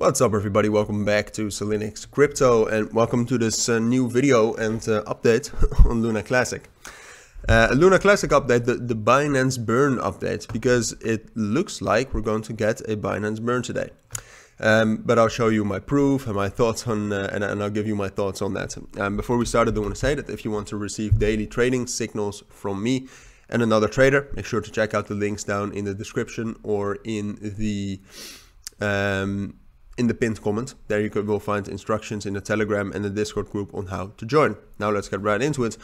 What's up everybody, welcome back to Cilinix Crypto and welcome to this uh, new video and uh, update on Luna Classic. Uh, Luna Classic update, the, the Binance Burn update, because it looks like we're going to get a Binance Burn today. Um, but I'll show you my proof and my thoughts on, uh, and, and, I'll give you my thoughts on that. Um, before we start, I do want to say that if you want to receive daily trading signals from me and another trader, make sure to check out the links down in the description or in the um, in the pinned comment. There you will find instructions in the Telegram and the Discord group on how to join. Now let's get right into it.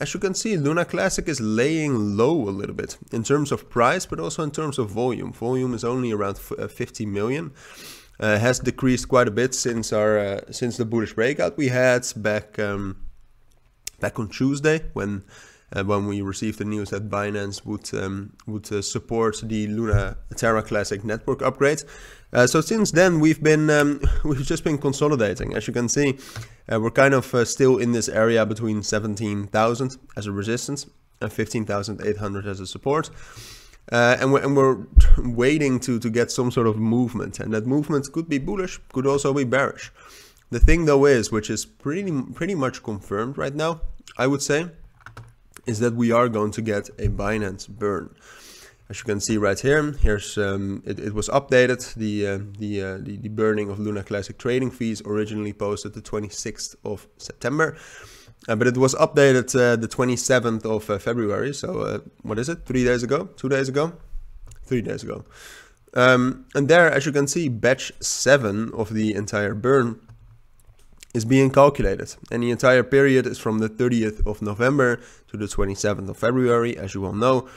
As you can see, Luna Classic is laying low a little bit in terms of price, but also in terms of volume. Volume is only around uh, 50 million. Uh, has decreased quite a bit since our uh, since the bullish breakout we had back um, back on Tuesday when uh, when we received the news that Binance would um, would uh, support the Luna Terra Classic network upgrade. Uh, so since then we've been um, we've just been consolidating. As you can see, uh, we're kind of uh, still in this area between 17,000 as a resistance and 15,800 as a support. Uh, and, we're, and we're waiting to, to get some sort of movement. And that movement could be bullish, could also be bearish. The thing though is, which is pretty pretty much confirmed right now, I would say, is that we are going to get a Binance burn. As you can see right here, here's um, it, it, was updated. The uh, the, uh, the, the burning of Luna Classic trading fees originally posted the 26th of September, uh, but it was updated uh, the 27th of uh, February. So uh, what is it? Three days ago? Two days ago? Three days ago. Um, and there, as you can see, batch seven of the entire burn is being calculated. And the entire period is from the 30th of November to the 27th of February, as you all know.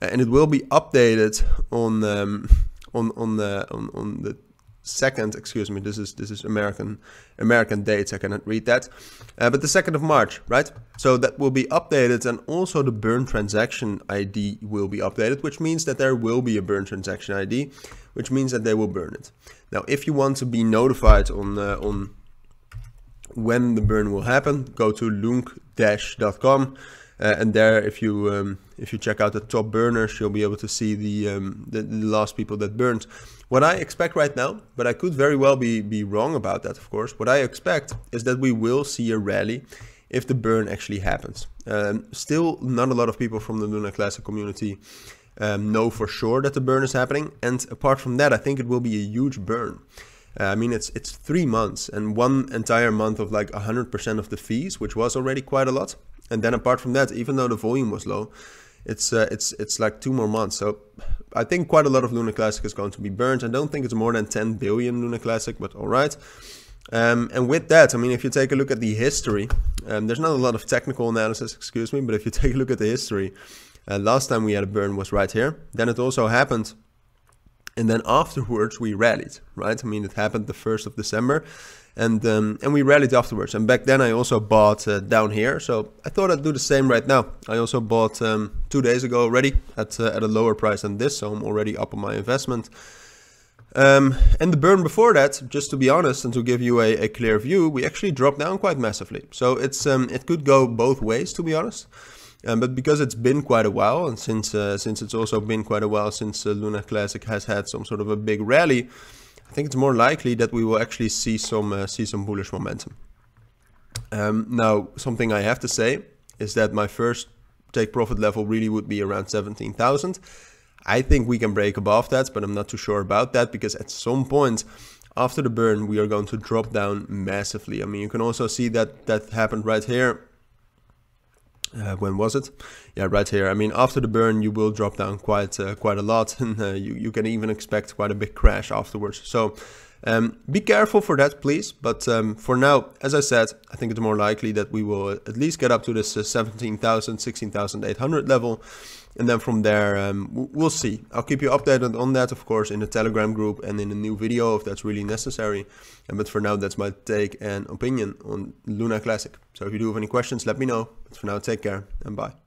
And it will be updated on um, on on the on, on the second. Excuse me. This is this is American American dates. I cannot read that. Uh, but the second of March, right? So that will be updated, and also the burn transaction ID will be updated, which means that there will be a burn transaction ID, which means that they will burn it. Now, if you want to be notified on uh, on when the burn will happen, go to lunk-.com. Uh, and there, if you um, if you check out the top burners, you'll be able to see the, um, the, the last people that burned. What I expect right now, but I could very well be be wrong about that, of course. What I expect is that we will see a rally if the burn actually happens. Um, still, not a lot of people from the Luna Classic community um, know for sure that the burn is happening. And apart from that, I think it will be a huge burn. Uh, I mean, it's it's three months and one entire month of like 100% of the fees, which was already quite a lot. And then apart from that, even though the volume was low, it's uh, it's it's like two more months. So I think quite a lot of Luna Classic is going to be burned. I don't think it's more than 10 billion Luna Classic, but all right. Um, and with that, I mean, if you take a look at the history, um, there's not a lot of technical analysis, excuse me, but if you take a look at the history, uh, last time we had a burn was right here. Then it also happened and then afterwards we rallied, right? I mean, it happened the 1st of December and um, and we rallied afterwards. And back then I also bought uh, down here, so I thought I'd do the same right now. I also bought um, two days ago already at uh, at a lower price than this, so I'm already up on my investment. Um, and the burn before that, just to be honest and to give you a, a clear view, we actually dropped down quite massively. So it's um, it could go both ways, to be honest. Um, but because it's been quite a while, and since uh, since it's also been quite a while since uh, Luna Classic has had some sort of a big rally, I think it's more likely that we will actually see some uh, see some bullish momentum. Um, now, something I have to say is that my first take profit level really would be around 17,000. I think we can break above that, but I'm not too sure about that because at some point after the burn, we are going to drop down massively. I mean, you can also see that that happened right here uh, when was it? Yeah, right here. I mean, after the burn, you will drop down quite uh, quite a lot, and uh, you you can even expect quite a big crash afterwards. So. Um, be careful for that, please. But um, for now, as I said, I think it's more likely that we will at least get up to this uh, 17,000, 16,800 level. And then from there, um, we'll see. I'll keep you updated on that, of course, in the Telegram group and in a new video if that's really necessary. but for now, that's my take and opinion on Luna Classic. So if you do have any questions, let me know. But for now, take care and bye.